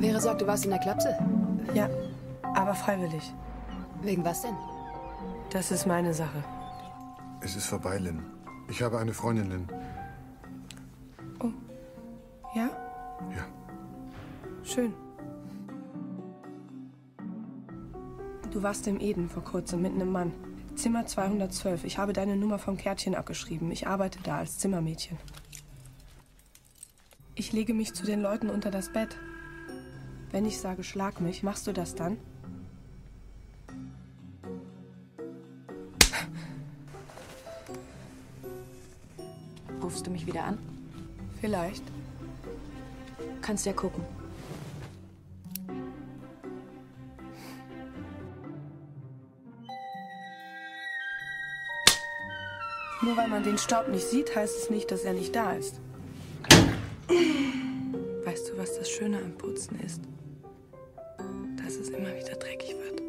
Wäre sagt, du warst in der Klapse? Ja, aber freiwillig. Wegen was denn? Das ist meine Sache. Es ist vorbei, Lynn. Ich habe eine Freundin, Lynn. Ja? Ja. Schön. Du warst im Eden vor kurzem mit einem Mann. Zimmer 212. Ich habe deine Nummer vom Kärtchen abgeschrieben. Ich arbeite da als Zimmermädchen. Ich lege mich zu den Leuten unter das Bett. Wenn ich sage, schlag mich, machst du das dann? Rufst du mich wieder an? Vielleicht. Kannst ja gucken. Nur weil man den Staub nicht sieht, heißt es nicht, dass er nicht da ist. Weißt du, was das Schöne am Putzen ist? Dass es immer wieder dreckig wird.